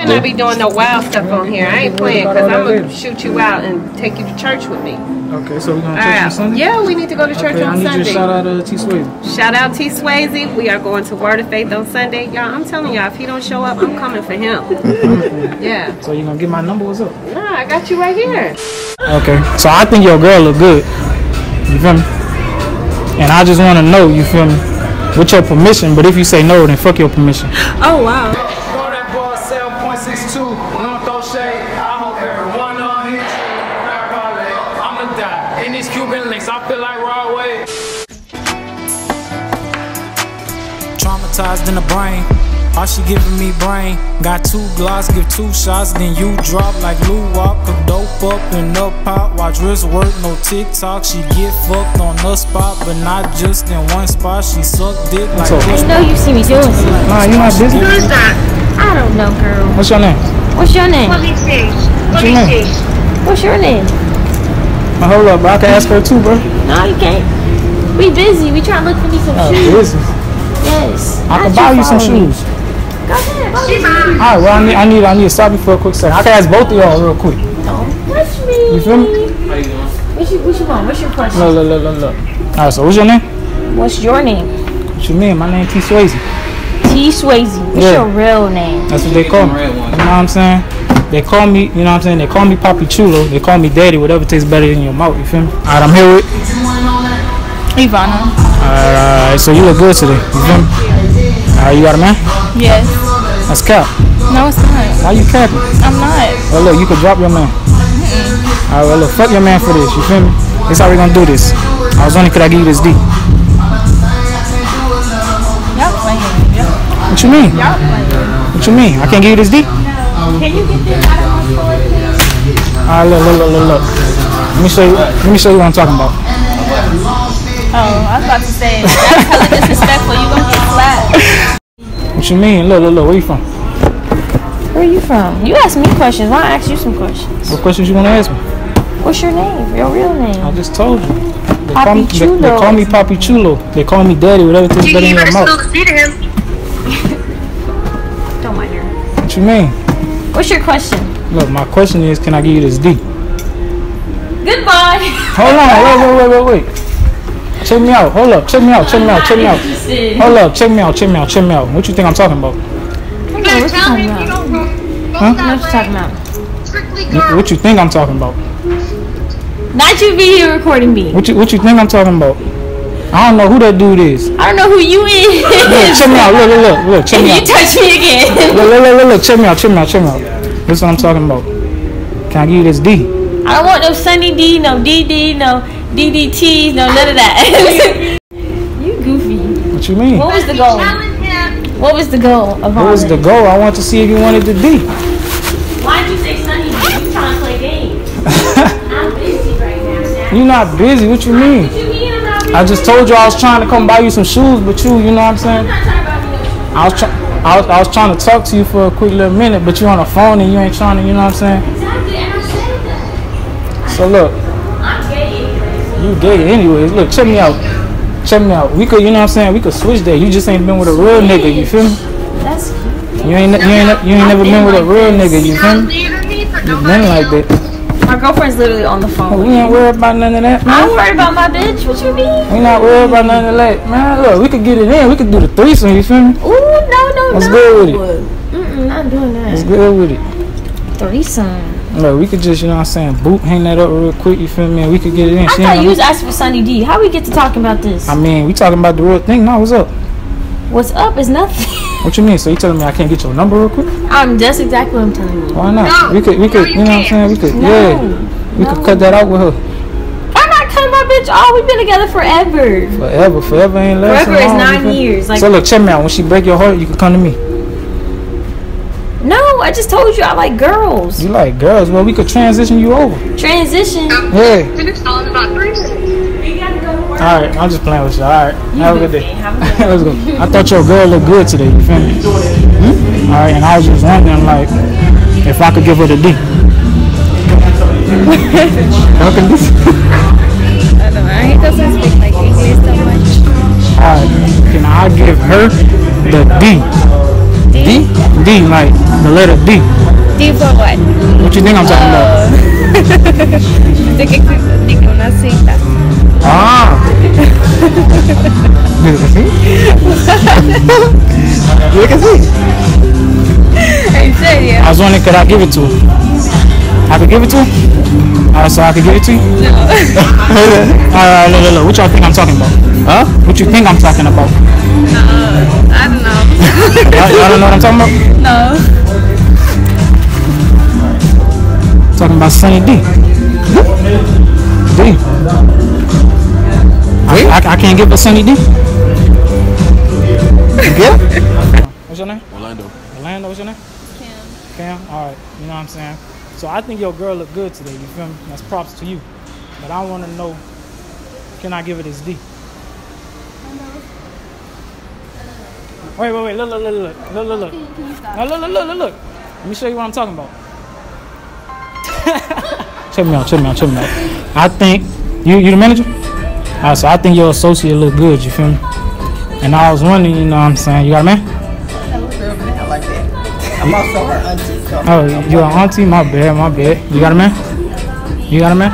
And I be doing no wild stuff on here. I ain't playing because I'm gonna shoot you out and take you to church with me. Okay, so we're gonna All church on. Sunday. Yeah, we need to go to church Okay, I on need you Sunday. shout out uh, T Swazy. Shout out T Swazy. We are going to Word of Faith on Sunday. Y'all, I'm telling y'all, if he don't show up, I'm coming for him. yeah. So you gonna get my number? What's up? Nah, I got you right here. Okay, so I think your girl look good. You feel me? And I just want to know, you feel me? With your permission, but if you say no, then fuck your permission. Oh wow. Go that ball 7.62. Don't throw shade. I hope everyone on I'm. In these Cuban links, I feel like Raw Wade. Traumatized in the brain. All she giving me brain. Got two gloss, give two shots, then you drop like Lou Walk. Cook dope up and up pop. Watch wrist work, no TikTok. She get fucked on the spot, but not just in one spot. She suck dick like. I know you see me doing something. Nah, you not busy? I don't know, girl. What's your name? What's your name? Let me see. What's Let your me name? see. What's your name? Now, hold up, bro. I can ask her too, bro. No, you can't. We busy. We trying to look for me some Oh, shoes. busy. Yes. I can How'd buy you some me? shoes. All right, ah, well, I need, I need, I need to stop you for a quick second. I can ask both of y'all real quick. Don't touch me. You feel me? What you, what you want? What's your question? Look, look, look, look, look. All right, so what's your name? What's your name? What you mean? My name T Swazy. T Swazy. What's Yeah. your real name? That's what they call me. You know what I'm saying? They call me, you know what I'm saying? They call me Papi Chulo. They call me Daddy, whatever tastes better in your mouth. You feel me? All right, I'm here with. Ivana. All right, so you look good today. You feel me? Right, you got a man? Yes. That's cap. No, it's not. Why you capping? I'm not. Well, look, you could drop your man. All right, well, look, fuck your man for this. You feel me? This how we gonna do this. I was only could I give you this D. Y'all playing. Y'all What you mean? playing. What you mean? I can't give you this D? No. Can you get this out of my store, please? All right, look, look, look, look, look. Let me show you. Let me show you what I'm talking about. Oh, I was about to say, that's hella disrespectful. You gonna get slapped. What you mean? Look, look, look. Where you from? Where you from? You ask me questions. Why I ask you some questions? What questions you wanna ask me? What's your name? Your real name? I just told you. They Papi call me, they, they call me Papi Chulo. They call me Daddy, whatever tastes You, better in you your better spill mouth. the tea to him. Don't mind her. What you mean? What's your question? Look, my question is, can I give you this D? Goodbye. Hold on, wait, wait, wait, wait, wait. Check me out. Hold up. Check me out. Check me out. Check me out. Hold up. Check me out. Check me out. Check me out. What you think I'm talking about? You gotta what you tell talking him about? don't go, go Huh? What you talking about? What you think I'm talking about? Not you be here recording me. What you what you think I'm talking about? I don't know who that dude is. I don't know who you is. Look, check me out. Look, look, look, look. Check me you out. touch me again. Look, look, look, look, look. Check me out. Check me out. Check me out. This is what I'm talking about. Can I give you this D? I don't want no Sunny D, no DD, no DDT, no none of that. you goofy. What you mean? What was the goal? What was the goal of What was the goal? I want to see if you wanted to be. Why'd you say Sunny? You trying to play games? I'm busy right now. You're not busy. What you mean? What you mean I'm not busy? I just told you I was trying to come buy you some shoes, but you, you know what I'm saying? not trying to buy you no shoes. I was trying. I was, I was trying to talk to you for a quick little minute, but you on the phone and you ain't trying to, you know what I'm saying? Exactly, and I said that. So look, I'm gay anyway. You gay anyways. Look, check me out. Check me out. We could, you know what I'm saying? We could switch that. You just ain't been with a real nigga, you feel me? That's cute. You ain't, you ain't, you ain't never been with a real nigga, you feel me? leave You nobody been like that. My girlfriend's literally on the phone. We ain't worried about none of that, man. I'm worried about my bitch. What you mean? We not worried about none of that, man. Look, we could get it in. We could do the threesome, you feel me? Ooh, no, no, no. Let's no. go with it. Mm-mm, not doing that. Let's that. go with it. Threesome. Look, we could just, you know what I'm saying, boot, hang that up real quick, you feel me? We could get it in. I She thought ain't you was asking for Sunny D. How we get to talking about this? I mean, we talking about the real thing. No, what's up? What's up is nothing. What you mean? So you telling me I can't get your number real quick? Um, I'm just exactly what I'm telling you. Why not? No. we could, we No, could, you you know what I'm saying? We could, No. yeah, we No. could cut that out with her. I'm not cutting my bitch off. We've been together forever. Forever, forever ain't lasting Forever is nine years. Like so look, check me out. When she break your heart, you can come to me. No, I just told you I like girls. You like girls? Well, we could transition you over. Transition. Yeah. Finished talking about threesomes. All right, I'm just playing with you. All right, have a good day. Have a good Let's go. I thought your girl looked good today. You feel me? Hmm? All right, and I was just wondering, like, if I could give her the D. How can this? I don't know. I ain't doesn't speak like English so much. Alright, can I give her the D? D? D, like the letter D. D for what? What you think I'm talking about? De que de que una cita. Ah. You can see. En serio? I was wondering, could I give it to her? I could give it to her? Alright, so I could give it to you? Alright, look, look, look. What y'all think I'm talking about? Huh? What you think I'm talking about? Know. Y'all, don't know what I'm talking about? No. Talking about Sunny D. D. I, I, I can't give a Sunny D. Yeah? What's your name? Orlando. Orlando, what's your name? Cam. Cam? Alright, you know what I'm saying? So I think your girl look good today, you feel me? That's props to you. But I wanna know, can I give it this D? Wait, wait, wait, look, look, look, look, look, look, look. Now look, look, look, look, look. Let me show you what I'm talking about. check me out, check me out, check me out. I think, you you the manager? Alright, so I think your associate look good, you feel me? And I was wondering, you know what I'm saying, you got a man? Good like that. I'm also her auntie, so Oh, you're an auntie? My bad, my bad. You got a man? You got a man?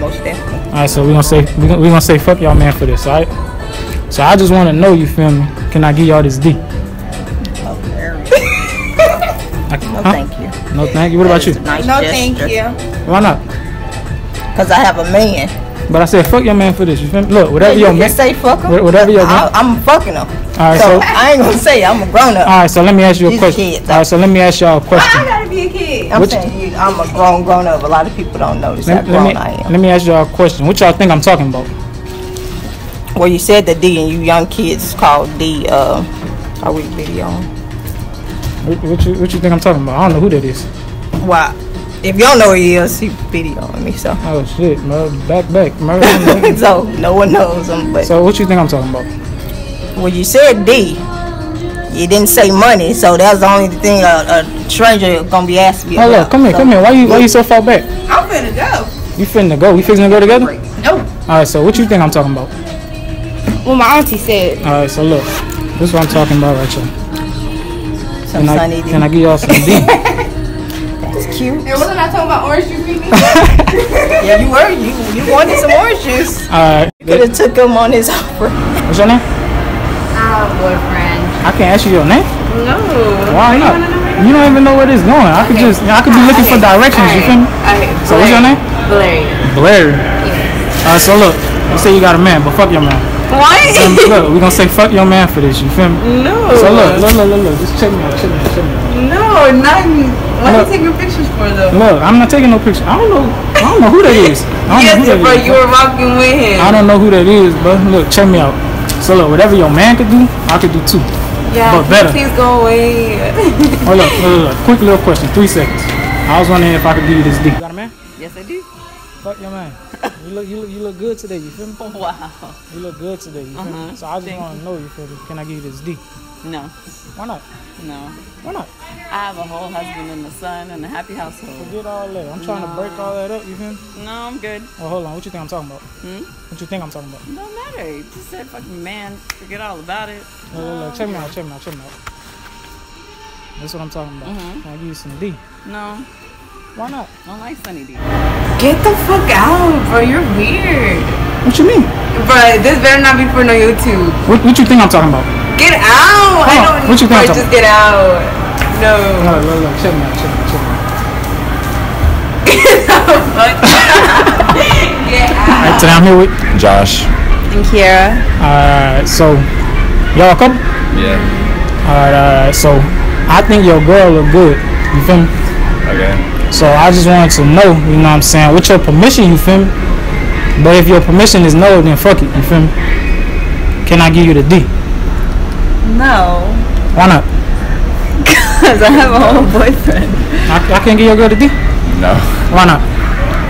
most definitely. Alright, so we're gonna say we gonna, we gonna say fuck y'all man for this, alright? So I just wanna know, you feel me? Can I give y'all this D? Oh, very. I, No, huh? thank you. No thank you. What about you? Nice No, gesture. thank you. Why not? Cause I have a man. But I said fuck your man for this. You feel me? Look, whatever you your can man. say fuck him. Whatever your I, man. I'm fucking him. Alright, so, so I ain't gonna say I'm a grown up. alright, so let me ask you a These question. kids, Alright, so let me ask y'all a question. I gotta be a kid. I'm Which- saying you, I'm a grown grown up. A lot of people don't notice how Let, let grown me I am. let me ask y'all a question. What y'all think I'm talking about? Well, you said the D and you young kids called D. Uh, are we video? on? What, what you what you think I'm talking about? I don't know who that is. Well, if y'all know who he is, he video on me. So, Oh shit, bro. Back back. bro. so no one knows him. But so what you think I'm talking about? well you said D, you didn't say money. So that's the only thing a, a stranger gonna be asking you. Hold about. up, come here, So- come here. Why you why you so far back? I'm finna go. You finna go? We finna go together? No. Alright, so what you think I'm talking about? Well, my auntie said. Alright, so look. This is what I'm talking about right here. Some Can I, sunny D. can I give y'all some D? That's cute. And wasn't I talking about orange juice, Mimi? Yeah, you were. You you wanted some orange juice. Alright. Could have took him on his offer. What's your name? Our boyfriend. I can't ask you your name. No. Why not? You don't even know where this is going. I could just I could be looking for directions, you feel me? Okay. So what's your name? Blair. Blair. Alright, so look. You say you got a man, but fuck your man. What? So, um, look, we gonna say fuck your man for this, you feel me? No. So look, look, look, look, look. Just check me out, check me out, check me out. No, not. What Look. are you taking pictures for though? Look, I'm not taking no picture. I don't know. I don't know who that is. I don't Yes, know who bro, that is. you were walking with him. I don't know who that is, but look, check me out. So look, whatever your man could do, I could do too. yeah, but better. Please go away. Oh look, look, look, look. Quick little question, three seconds. I was wondering if I could give you this D. You got a man? yes, I do. Fuck your man. You look, you look, you look good today. You feel me? Wow. You look good today. You feel? Uh-huh. So I just want to know you feel me? Can I give you this D? No, Why not? no. Why not? I have a whole husband and a son and a happy household. Forget all that. I'm trying to break all that up. You feel me? No, I'm good. Well, hold on. What you think I'm talking about? Hmm? What you think I'm talking about? Don't matter. You just said fucking man. Forget all about it. Look, look, look. Check me out. Check me out. Check me out. That's what I'm talking about. Mhm. Can I give you some D? No, Why not? don't like Sunny D. Get the fuck out, bro. You're weird. What you mean? Bro, this better not be for no YouTube. What, what you think I'm talking about? Get out! I oh, don't. what you think bro, I'm just talking- get out. No. Look, look, look. Check me out. Check me out. Check me out. Get out. Alright, today I'm here with. Josh. And Kiara. Alright, so y'all a couple? Yeah. Alright, alright. Uh, so I think your girl look good. You feel me? Okay. So I just wanted to know, you know what I'm saying, with your permission, you feel me? But if your permission is no, then fuck it, you feel me? Can I give you the D? No. Why not? Because I have a whole boyfriend. I, I can't give your girl the D? No. Why not?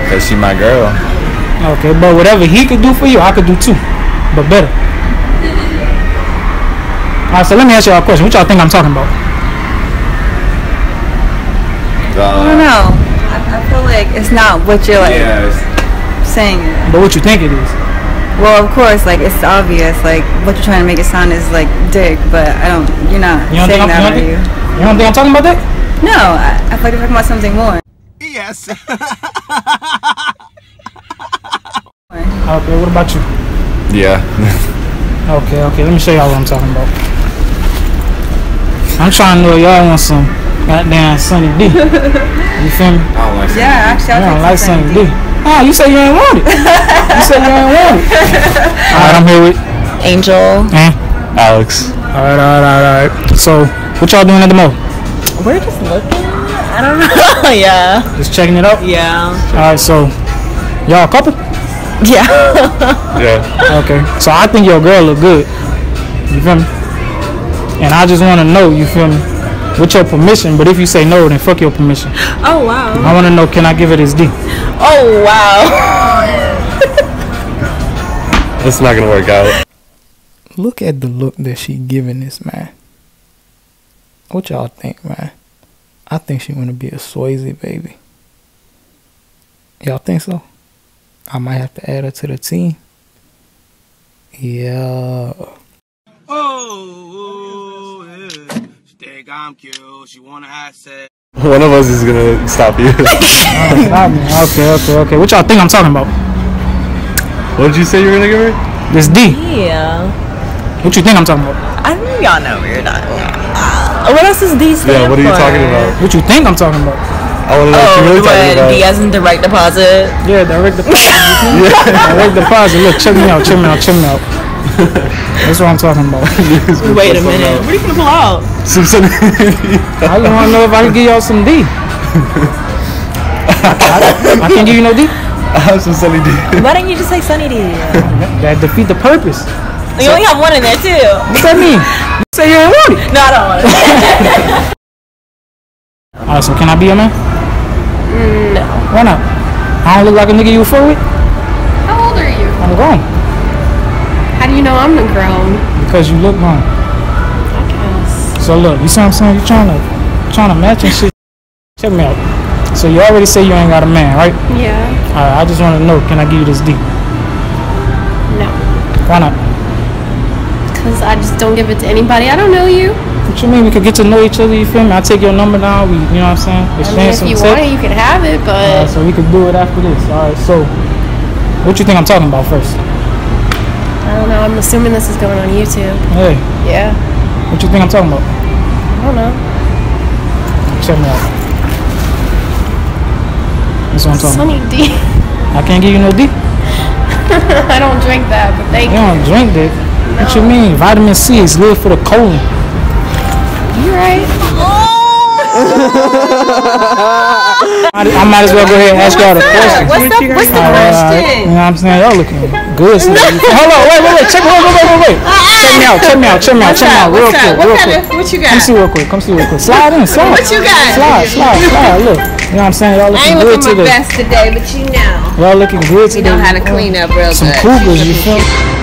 Cause she my girl. Okay, but whatever he could do for you, I could do too. But better. Alright, so let me ask y'all a question. What y'all think I'm talking about? I don't know. I, I feel like it's not what you're like yeah. saying. But what you think it is? Well, of course, like it's obvious. Like what you're trying to make it sound is like dick, but I don't. You're not You don't saying that, are you? you don't think I'm talking about that? No, I, I feel like you're talking about something more. Yes. Okay, what about you? Yeah. Okay, okay, let me show y'all what I'm talking about. I'm trying to know if y'all want some goddamn Sunny D. You feel me? I don't like Yeah, actually, You I'll don't like some Sunny D. Oh, you say you ain't want it. you say you ain't want it. Alright, I'm here with Angel. eh? Alex. Alright, alright, alright, alright. So, what y'all doing at the mall? We're just looking. I don't know. yeah. Just checking it out? Yeah. Alright, so, y'all a couple? Yeah. Yeah. Okay. So I think your girl look good. You feel me? And I just want to know, you feel me? With your permission, but if you say no, then fuck your permission. Oh wow. I want to know, can I give it this D? Oh wow. That's not gonna work out. Look at the look that she giving this man. What y'all think, man? I think she want to be a Swazy baby. Y'all think so? I might have to add her to the team. Yeah. Oh, yeah. She think I'm cute. She wanna have sex. One of us is gonna stop you. okay, okay, okay. What y'all think I'm talking about? what did you say you were gonna give her? This D. Yeah. What you think I'm talking about? I think y'all know what you're talking about. What else is D stand Yeah, what are you for? talking about? What you think I'm talking about? I wanna know what Oh, you're really talking about. D as in direct deposit. Yeah, direct deposit. you feel me? direct deposit. Look, check me out, check me out, check me out. That's what I'm talking about. Wait a minute. What are you gonna pull out? Some some I just want to know if I can give y'all some D. I, I can't give you no D. I have some Sunny D. Why didn't you just say Sunny D? That defeat the purpose. You only have one in there too. What's that mean? You say you ain't want it. No, I don't want it. Alright, so can I be your man? Mm, no. Why not? I don't look like a nigga you fool with? How old are you? I'm grown. How do you know I'm the grown? Because you look grown. I guess. So look, you see what I'm saying? You're trying to trying to match and shit. Check me out. So you already say you ain't got a man, right? Yeah. Alright, I just want to know, can I give you this D? No. Why not? Because I just don't give it to anybody. I don't know you. What you mean? We could get to know each other, you feel me? I take your number down, we, you know what I'm saying? I mean, if you want it, you can have it, but so we could do it after this. Alright, so what you think I'm talking about first? I don't know. I'm assuming this is going on YouTube. Hey, Yeah. what you think I'm talking about? I don't know. Check me out. That's what I'm talking Sunny D. about. I can't give you no D. I don't drink that, but thank You you. don't drink that. What you mean? Vitamin C is good for the colon. You right. I, I might as well go ahead and ask y'all the question. What's the, what's the question? You know what I'm saying? Y'all looking good. Hold on, wait, wait, wait. Check, wait, wait, wait, wait, wait. Uh, check me out, check me out, check me out, check me out, real quick, real quick. what you Come see real quick. Come see real quick. Slide in, slide. What you got? Slide, slide, slide. Look, you know what I'm saying? Y'all looking I looking ain't good looking my today. best today, but you know. Y'all looking good You today. know how to clean up real Some good. cougars, you feel? me?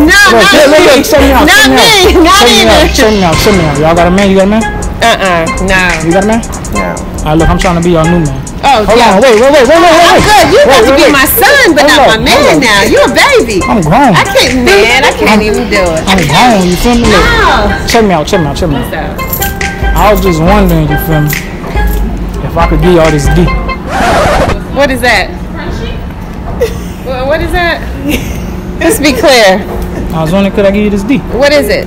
No, Look, not look, look, me. look, check me out, Not check me me. out. Not Check me out, check me out, check me out. Y'all got a man? You got a man? Uh-uh. No. You got a man? No. Alright, look, I'm trying to be your new man. Oh, Hold yeah. on, wait, wait, wait, wait, wait, wait. I'm good. You wait, about to wait, be wait. my son, but Hold not up, my man up. now. You a baby. I'm grown. I can't, man. I can't even do it. I'm grown, you feel me? Look, No. check me out, check me out, check me What's out. up? I was just wondering, you feel me? If I could give y'all this D. What is that? Well, what is that? Let's be clear. I was wondering, could I give you this D? What is it?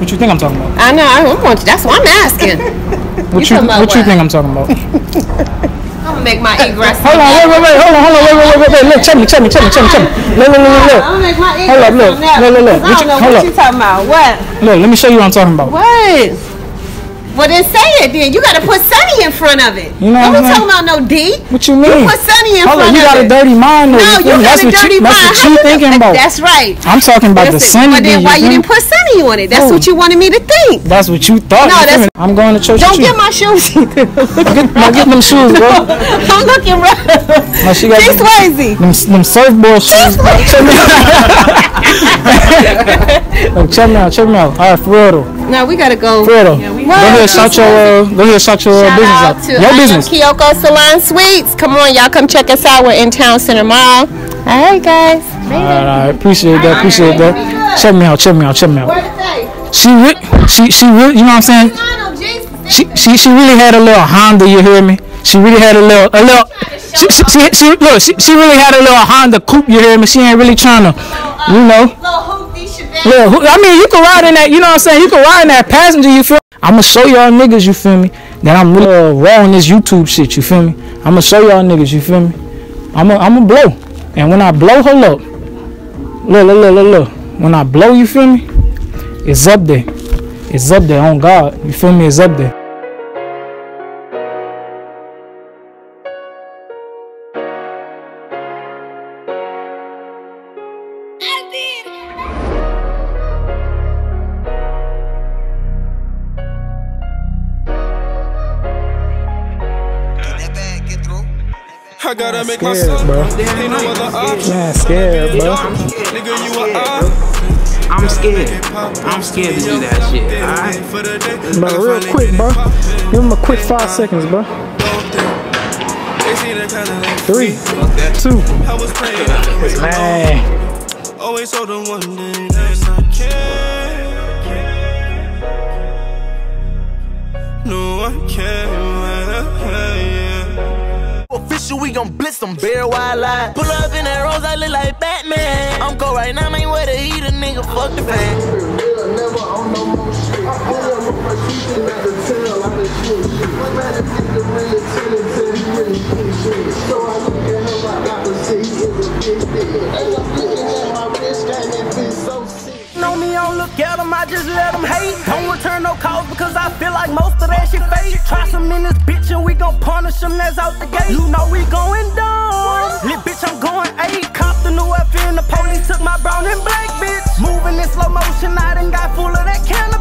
What you think I'm talking about? I know. I want you. That's what I'm asking. What you, about what you think I'm talking about? I'm gonna make my egress. Hold on, wait, wait, wait, hold on, hold on, wait, wait, wait, wait, wait, look, check me, check me, check me, check me, check me. Look, look, look, look, I'm gonna make my Hold up, egress look, look, look, look. I don't you- know hold what you talking about. What? look. Let me show you what I'm talking about. What? Well, then say it then. You gotta put Sunny in front of it. You know what I'm talking about no D. What you mean? You put Sunny in Hold on, front you of got a dirty mind. No, you you got That's a dirty you, mind. that's what you you- thinking about. That's right. I'm talking about the Listen, Sunny But then why you you didn't put Sunny on it? That's what you wanted me to think. That's what you thought. No, that's-? I'm going to church Don't get my shoes. Get, get them shoes, bro. I'm looking rough. Now she got them, them surfboard shoes. bro. Check me out. check me out, check me out. All right, for real. Now we gotta go. For real. Yeah, we- go ahead, shout your, uh, go ahead, shout your uh, Shout business out out. Your I business. Kyoko Salon Suites. Come on, y'all, come check us out. We're in Town Center Mall. All right, guys. All right, all right. Appreciate that. Appreciate that. Check me out. Check me out. Check me out. She, re- she, she, re- you know what I'm saying? She, she, she really had a little Honda. You hear me? She really had a little, a little. She, she, she, she look. She, she really had a little Honda coupe. You hear me? She ain't really trying to, you know. Yeah, who- I mean, you can ride in that. You know what I'm saying? You can ride in that passenger. You feel? Me? I'ma show y'all niggas. You feel me? That I'm really uh, raw on this YouTube shit. You feel me? I'ma show y'all niggas. You feel me? I'ma, I'ma blow. And when I blow, hold up. Look, look, look, look, look. When I blow, you feel me? It's up there. It's up there on God. You feel me? It's up there. Gotta make Scared, myself. bro. Ain't no other option. Man, scared, bro. Nigga, you a op. I'm scared. I'm scared to do that shit. Alright. But real quick, bro. Give him a quick five seconds, bro. Three, two, man. Always told them one day that I can't. No, I can't. Official, we gon' blitz them bear wild eye. Pull up in that rose, I look like Batman. I'm cold right now, ain't where to eat a nigga, fuck the fans. Never on fan. Know me, I got to see. And I'm looking at my wrist, and it feels so sick. Know me, don't look at them, I just let them hate no calls because I feel like most of that shit fake. Try some in this bitch and we gon' punish them that's out the gate. You know we going dumb. Lil bitch, I'm going eight. Cop the new FN. in the police took my brown and black bitch. Moving in slow motion, I done got full of that cannon.